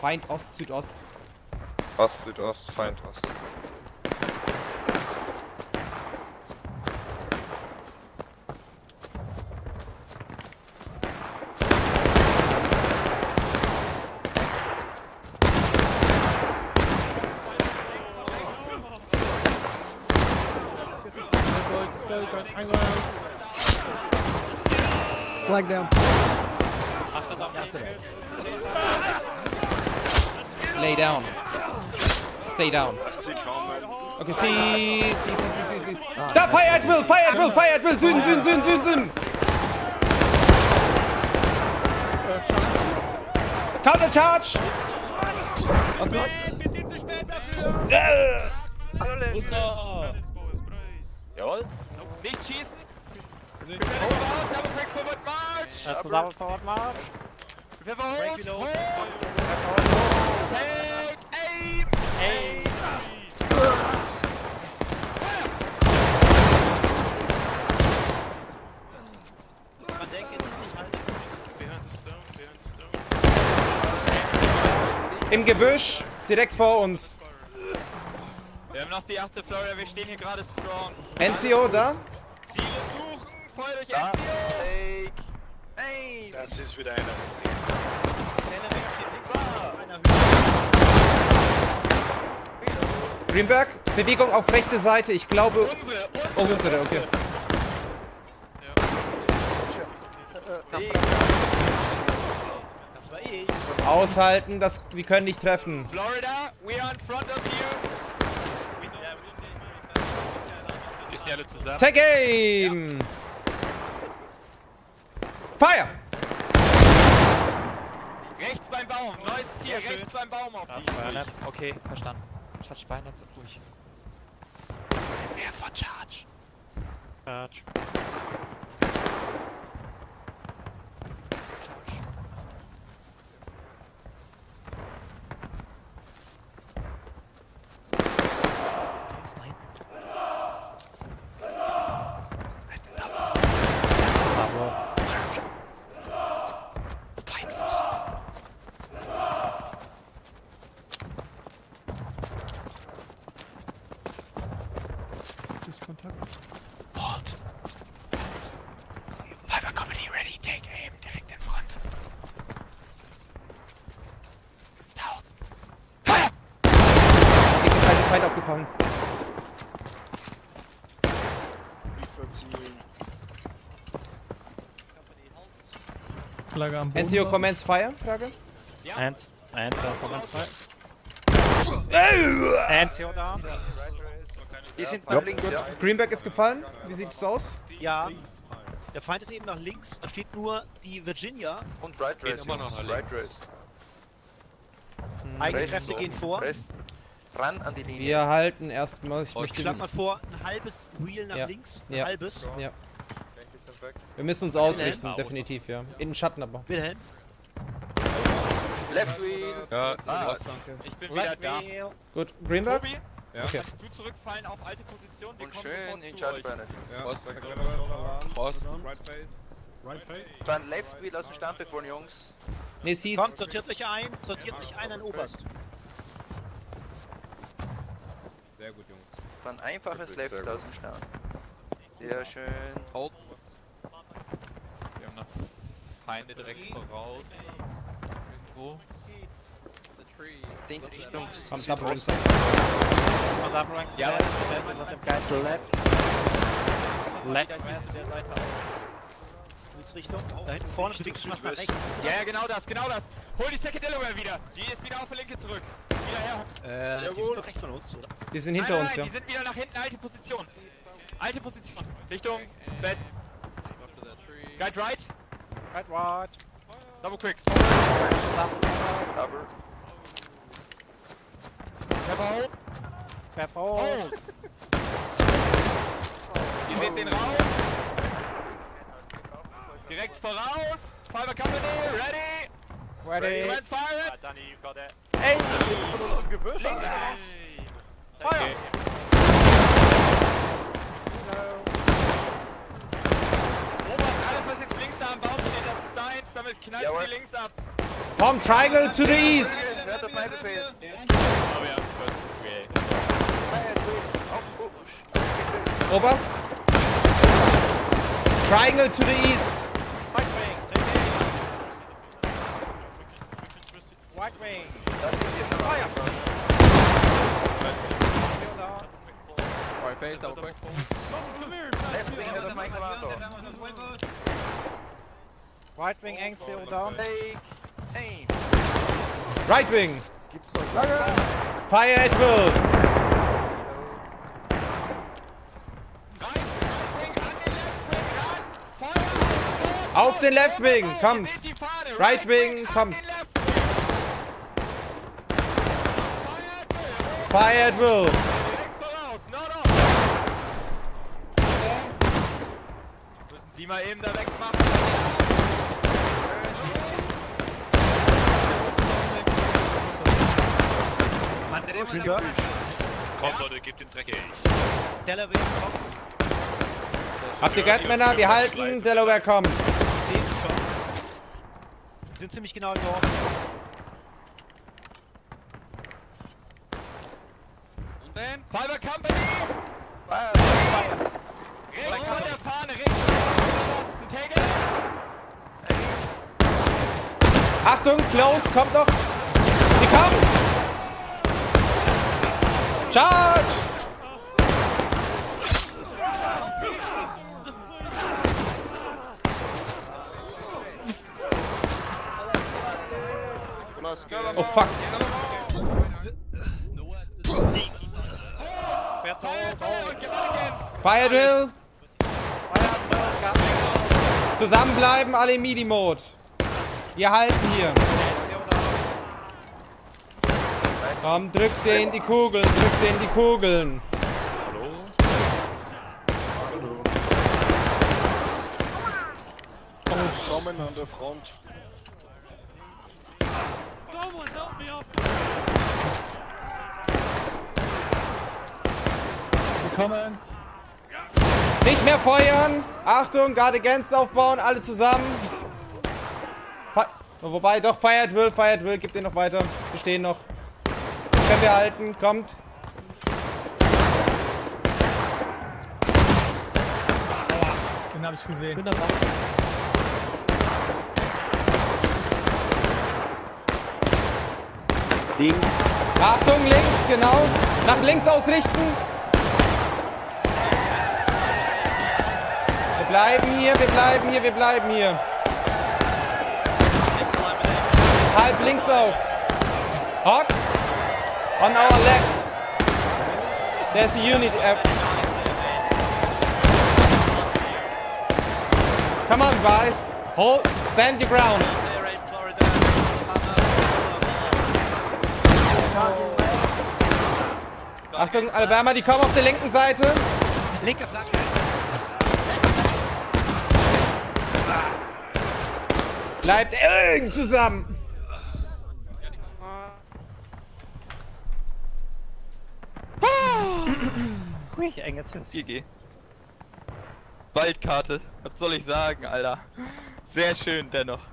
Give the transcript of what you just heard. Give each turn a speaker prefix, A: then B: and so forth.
A: Feind Ost, Südost.
B: Ost, Südost, Feind Ost.
C: Flag down.
A: Lay down. Stay down. Okay, sie, sie, sie, sie, sie, sie. Da, Fire at Will, Fire at Will, Fire at Will, Süden, Süden, Süden, Süden, Süden. Counter Charge. Äh.
D: Jawohl.
E: Nicht schießen!
D: Äh, zusammen forward march.
E: Pfeffer hoch! Hoch! Hey! Aim!
D: Ey.
F: Man denkt jetzt nicht halt.
A: Im Gebüsch, direkt vor uns.
E: Wir haben noch die achte Florida, wir stehen hier gerade strong.
A: NCO da.
E: Ziele suchen, Feuer durch
D: Da.
E: NCO!
D: Take. Aim.
G: Das ist wieder einer von
F: Kleiner Weg steht links auf einer Höhe.
A: Greenberg, Bewegung auf rechte Seite. Ich glaube.
E: Unsere,
A: Oh,
E: unsere!
A: unsere, okay.
F: Das war ich.
A: Aushalten, das, die können nicht treffen.
E: Florida, we are in front of you! Ist die alle zusammen?
A: Take aim! Fire!
E: Rechts beim Baum, neues Ziel, rechts beim Baum auf die.
D: Bayonet. Okay, verstanden. Charge sind ruhig.
E: Wer von Charge?
D: Charge.
F: Links nach hinten.
D: Bravo.
C: Ist Kontakt.
E: Halt. Piper Company ready, take aim, direkt in front. South. Fire!
A: Linke Aufgefangen.
C: Flagge am Boden.
A: NCO commence fire? Frage.
D: Eins. Eins, da kommen zwei. NCO da.
B: Die sind nach links, ja.
A: Greenberg ist gefallen. Wie sieht es aus?
F: Ja. Der Feind ist eben nach links. Da steht nur die Virginia.
B: Und Right Race,
G: immer noch nach
B: Right
G: links.
B: Race.
F: Eigene Kräfte gehen vor.
B: Rechts. Ran an die Linie.
A: Wir halten erstmal. Ich möchte
F: Schlag mal vor, ein halbes Wheel nach
A: Ja.
F: links. Ein
A: Ja.
F: halbes.
A: ja. Wir müssen uns ausrichten, definitiv, ja. In den Schatten aber.
F: Wilhelm.
B: Left Wheel.
G: Ja,
B: Ah,
E: Ich bin wieder da.
A: Gut, Greenberg?
G: Ja.
A: Okay.
E: kannst du zurückfallen auf alte Position? Wir
B: und schön in Charge. Bayonet.
G: Ja. Ost. Ost.
B: Dann Left Wheel aus dem Stand bevor, Jungs.
A: Ne, sie ist.
F: Kommt, sortiert euch ein. Sortiert euch ein an Oberst.
G: Sehr gut, Jungs.
B: Dann einfaches Left
G: gut.
B: aus dem Stand. Sehr schön.
G: Halt.
E: Wir haben noch Feinde direkt voraus. Irgendwo.
B: Den Richtung.
A: Am Double Ranks.
D: Und Double Ranks.
E: Ja,
D: left. Wir sind im Guide left. Left west
F: Richtung. Da hinten vorne bewegt sich was nach rechts. Du
E: Ja, ja, genau das, genau das. Hol die Second Delaware wieder. Die ist wieder auf der Linke zurück. Wieder her.
F: Äh, die sind doch rechts von uns, oder?
A: Die sind hinter
E: nein, nein,
A: uns, ja.
E: die sind wieder nach hinten, alte Position. Alte Position. Richtung West. Guide right.
D: Right, right.
E: Double quick.
B: Aber
E: Pfeffer hoch.
D: Pfeffer.
E: Oh. Ihr seht den Raum. Direkt voraus. Fiber Company, ready.
D: Ready.
E: Commence fire.
D: Danny, you got it.
E: Ey,
D: Links.
E: Feuer. Robert, alles was jetzt links da am Baum steht, das ist deins. Damit knallst du die links ab.
A: From triangle to the east.
B: Hört auf meinen Befehl.
E: Ja, okay.
B: Fire oh, sch-
A: Oberst. Triangle to the east.
D: White wing, take aim. White wing.
B: Das ist hier schon Fire.
D: Still down.
E: Right face, double quick.
B: Left wing, auf mein Kommando.
D: Right wing, eng, still down.
B: Take aim.
A: Right wing. Fire at will. Auf den Left Wing, kommt. Right Wing, kommt. Fire at will.
E: Müssen die mal eben da wegmachen.
C: Kommt Leute, gebt den Dreck ich.
F: Delaware kommt.
A: Habt ihr gehört, Männer? Wir halten. Delaware kommt.
F: Ich sehe sie schon. Sind ziemlich genau im Norden.
E: Fiber Company!
B: Fire.
E: Rechts von der Fahne, rechts von der Osten!
A: Achtung, close, kommt noch. Die kommen. Charge. Oh fuck. Fire drill.
D: Fire drill, coming.
A: Zusammenbleiben, alle im Midi-Mode. Wir halten hier. Komm, drück den die Kugeln, drück den die Kugeln.
G: Kommen an der Front.
A: Nicht mehr feuern. Achtung, Guard Against aufbauen, alle zusammen. Fe Wobei, doch, Fire Drill, Fire Drill, gib den noch weiter. Wir stehen noch. Das können wir halten, kommt.
H: Den habe ich gesehen.
A: Achtung, links, genau. Nach links ausrichten. Bleiben hier, wir bleiben hier, wir bleiben hier. Halb links auf. Hawk. On our left. There's a unit. Uh, come on, guys. Hold. Stand your ground. Achtung, Alabama, die kommen auf der linken Seite.
F: Linke Flanke.
A: Bleibt eng zusammen.
D: Hui, enges Schuss.
E: GG. Waldkarte, was soll ich sagen, Alter? Sehr schön dennoch.